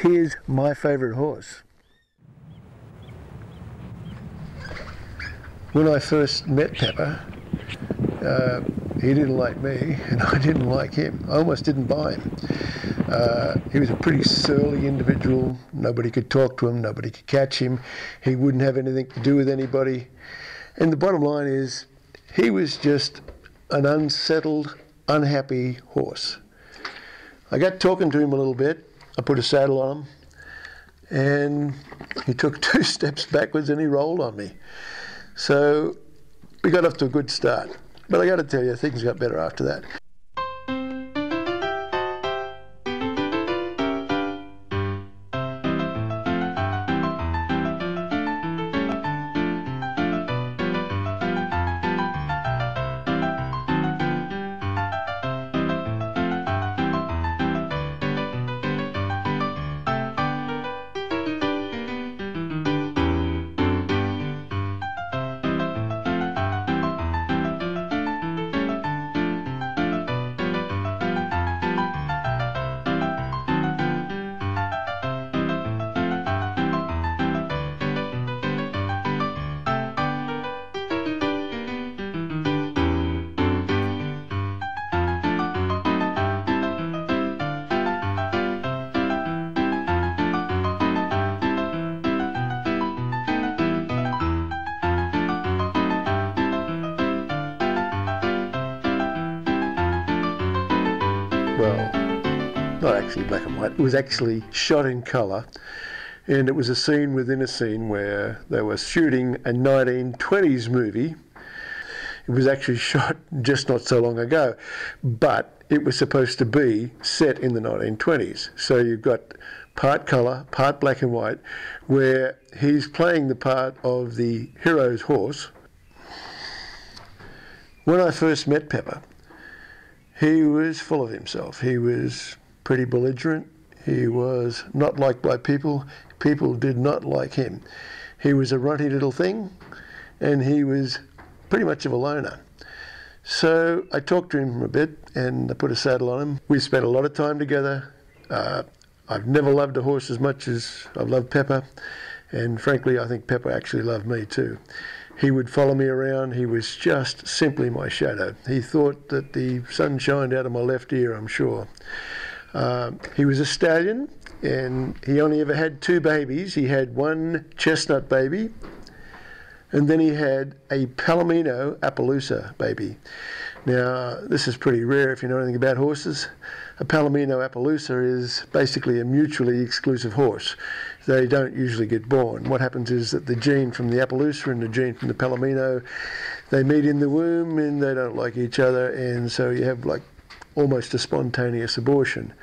Here's my favourite horse. When I first met Pepper, uh, he didn't like me and I didn't like him. I almost didn't buy him. Uh, he was a pretty surly individual. Nobody could talk to him, nobody could catch him. He wouldn't have anything to do with anybody. And the bottom line is, he was just an unsettled, unhappy horse. I got talking to him a little bit. I put a saddle on him, and he took two steps backwards and he rolled on me. So we got off to a good start. But I got to tell you, things got better after that. Well, not actually black and white, it was actually shot in colour. And it was a scene within a scene where they were shooting a 1920s movie. It was actually shot just not so long ago, but it was supposed to be set in the 1920s. So you've got part colour, part black and white, where he's playing the part of the hero's horse. When I first met Pepper, he was full of himself. He was pretty belligerent. He was not liked by people. People did not like him. He was a runty little thing, and he was pretty much of a loner. So I talked to him a bit, and I put a saddle on him. We spent a lot of time together. Uh, I've never loved a horse as much as I've loved Pepper, and frankly, I think Pepper actually loved me too. He would follow me around. He was just simply my shadow. He thought that the sun shined out of my left ear, I'm sure. Uh, he was a stallion, and he only ever had two babies. He had one chestnut baby, and then he had a Palomino Appaloosa baby. Now, this is pretty rare if you know anything about horses. A Palomino Appaloosa is basically a mutually exclusive horse. They don't usually get born. What happens is that the gene from the Appaloosa and the gene from the Palomino, they meet in the womb and they don't like each other, and so you have like almost a spontaneous abortion.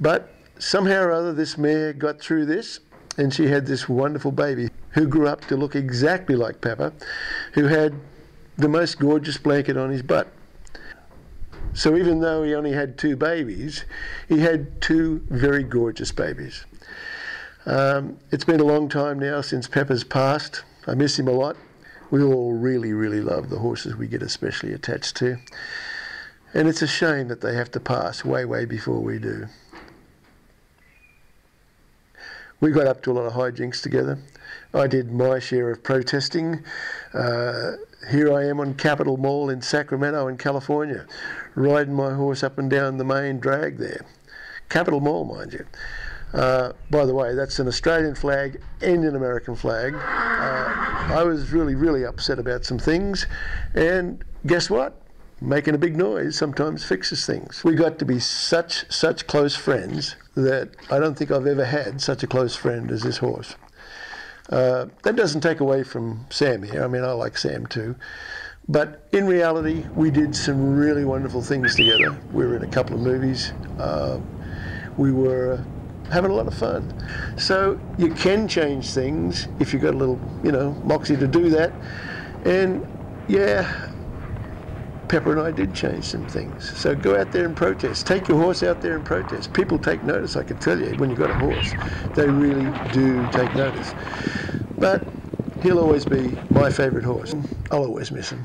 But somehow or other, this mare got through this, and she had this wonderful baby who grew up to look exactly like Pepper, who had the most gorgeous blanket on his butt. So even though he only had two babies, he had two very gorgeous babies. Um, it's been a long time now since Pepper's passed. I miss him a lot. We all really, really love the horses we get especially attached to. And it's a shame that they have to pass way, way before we do. We got up to a lot of hijinks together. I did my share of protesting. Uh, here I am on Capitol Mall in Sacramento in California, riding my horse up and down the main drag there. Capitol Mall, mind you. Uh, by the way, that's an Australian flag and an American flag. Uh, I was really, really upset about some things, and guess what? Making a big noise sometimes fixes things. We got to be such, such close friends that I don't think I've ever had such a close friend as this horse. Uh, that doesn't take away from Sam here. I mean, I like Sam too. But in reality, we did some really wonderful things together. We were in a couple of movies. Uh, we were having a lot of fun. So you can change things if you've got a little, you know, moxie to do that. And yeah, Pepper and I did change some things. So go out there and protest. Take your horse out there and protest. People take notice, I can tell you, when you've got a horse. They really do take notice. But he'll always be my favourite horse. I'll always miss him.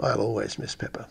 I'll always miss Pepper.